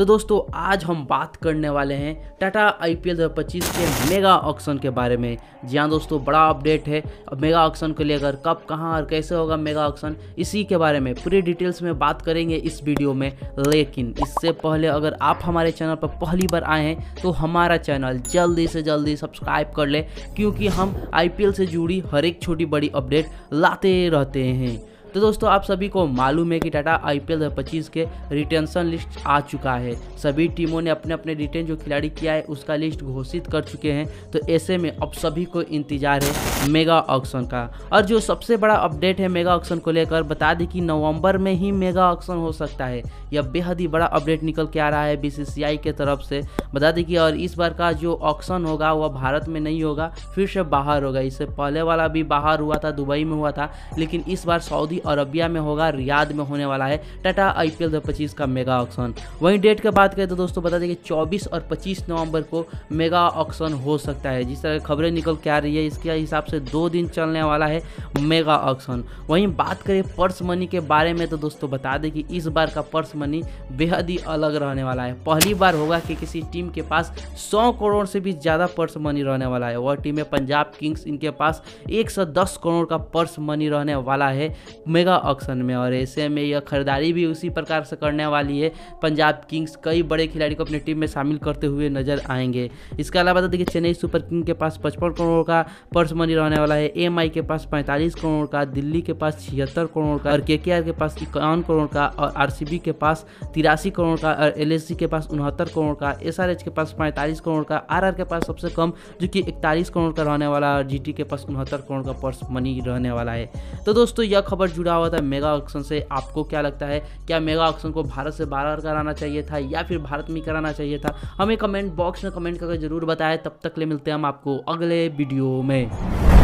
तो दोस्तों, आज हम बात करने वाले हैं टाटा आई पी के मेगा ऑक्शन के बारे में। जी हाँ दोस्तों, बड़ा अपडेट है। अब मेगा ऑक्शन को लेकर कब, कहाँ और कैसे होगा मेगा ऑक्शन, इसी के बारे में पूरी डिटेल्स में बात करेंगे इस वीडियो में। लेकिन इससे पहले अगर आप हमारे चैनल पर पहली बार आए हैं तो हमारा चैनल जल्दी से जल्दी सब्सक्राइब कर ले, क्योंकि हम आईपीएल से जुड़ी हर एक छोटी बड़ी अपडेट लाते रहते हैं। तो दोस्तों, आप सभी को मालूम है कि टाटा आई पी के रिटेंशन लिस्ट आ चुका है। सभी टीमों ने अपने अपने रिटेन जो खिलाड़ी किया है, उसका लिस्ट घोषित कर चुके हैं। तो ऐसे में अब सभी को इंतज़ार है मेगा ऑक्शन का। और जो सबसे बड़ा अपडेट है मेगा ऑक्शन को लेकर, बता दें कि नवंबर में ही मेगा ऑक्शन हो सकता है। यह बेहद ही बड़ा अपडेट निकल के आ रहा है बीसीसीआई के तरफ़ से। बता दें कि और इस बार का जो ऑक्शन होगा, वह भारत में नहीं होगा, फिर से बाहर होगा। इससे पहले वाला भी बाहर हुआ था, दुबई में हुआ था। लेकिन इस बार सऊदी अरबिया में होगा, रियाद में होने वाला है टाटा आई पी एल का मेगा ऑक्शन। वहीं डेट की बात करें तो दोस्तों बता दें कि 24 और 25 नवंबर को मेगा ऑक्शन हो सकता है। जिस तरह खबरें निकल के आ रही है, इसके हिसाब से दो दिन चलने वाला है मेगा ऑक्शन। वहीं बात करें पर्स मनी के बारे में तो दोस्तों बता दें कि इस बार का पर्स मनी बेहद ही अलग रहने वाला है। पहली बार होगा कि किसी टीम के पास सौ करोड़ से भी ज़्यादा पर्स मनी रहने वाला है। वह टीम है पंजाब किंग्स। इनके पास एक सौ दस करोड़ का पर्स मनी रहने वाला है। मेगा ऑक्शन में और ऐसे में यह खरीदारी भी उसी प्रकार से करने वाली है। पंजाब किंग्स कई बड़े खिलाड़ी को अपनी टीम में शामिल करते हुए नज़र आएँगे। इसके अलावा देखिए, चेन्नई सुपर किंग के पास पचपन करोड़ का पर्स मनी रहने वाला है। एम के पास पैंतालीस करोड़ का, दिल्ली के पास छिहत्तर करोड़ का और के के पास इक्यावन करोड़ का और आरसीबी के पास तिरासी करोड़ का और एलएससी के पास उनहत्तर करोड़ का, एसआरएच के पास पैंतालीस करोड़ का आर के पास सबसे कम जो कि इकतालीस करोड़ का रहने वाला और जी के पास उनहत्तर करोड़ का पर्स मनी रहने वाला है। तो दोस्तों, यह खबर जुड़ा हुआ था मेगा ऑक्शन से। आपको क्या लगता है, क्या मेगा ऑक्शन को भारत से बाहर कराना चाहिए था या फिर भारत में कराना चाहिए था? हमें कमेंट बॉक्स में कमेंट करके ज़रूर बताएँ। तब तक ले मिलते हैं हम आपको अगले वीडियो में।